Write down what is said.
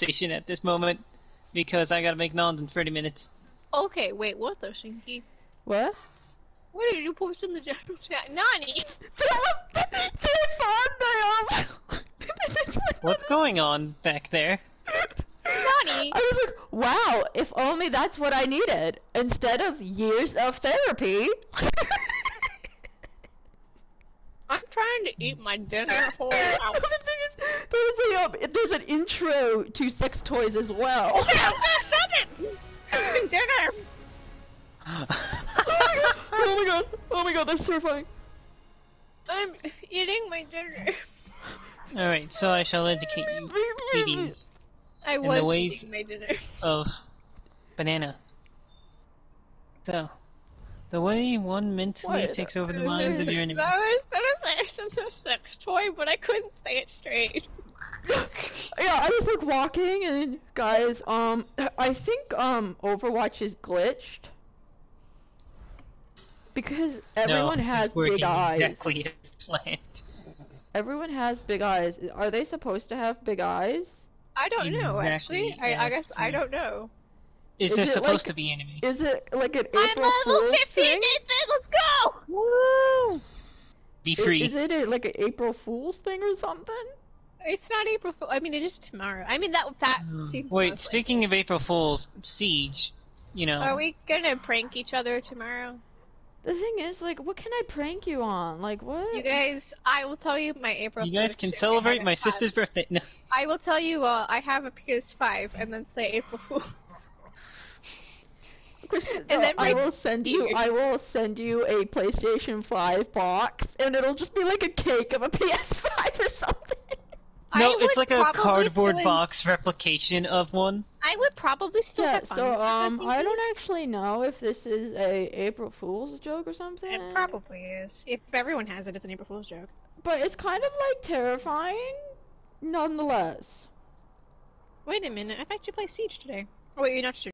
conversation at this moment because I gotta make naan in 30 minutes. Okay, wait, what the Shinky? What? What did you post in the general chat? Nani? What's going on back there? Nani? I was like, wow, if only that's what I needed instead of years of therapy. I'm trying to eat my dinner. Hold on. the thing there's, um, there's an intro to sex toys as well. Stop it! I'm eating dinner! oh my god! Oh my god! That's terrifying. I'm eating my dinner. Alright, so I shall educate you, ladies, I the was ways- eating my dinner. of banana. So, the way one mentally What? takes over the minds of your enemy. That was that was a, a sex toy, but I couldn't say it straight. Yeah, I was like walking and guys, um, I think um Overwatch is glitched because everyone no, has it's big eyes. exactly as planned. Everyone has big eyes. Are they supposed to have big eyes? I don't know actually. I, I guess I don't know. Is Is there it supposed like- to be enemy? Is it like an April I'm level Fool's 15, thing? Nathan. Let's go. Woo! Be I- free. Is it a, like an April Fool's thing or something? It's not April Fool. I mean, it is tomorrow. I mean that that seems. Wait, most speaking of April Fools, Siege, you know. Are we gonna prank each other tomorrow? The thing is, like, what can I prank you on? Like, what? You guys, I will tell you my April. You guys can celebrate my sister's birthday. No. I will tell you. Uh, I have a PS5, and then say April Fools. And no, then I will send you. I will send you a PlayStation 5 box, and it'll just be like a cake of a PS5 or something. I No, would it's like a cardboard still en- box replication of one. I would probably still yeah. have fun. So um, this I don't actually know if this is a April Fool's joke or something. It probably is. If everyone has it, it's an April Fool's joke. But it's kind of like terrifying, nonetheless. Wait a minute. I thought you played Siege today. Oh wait, you're not sure.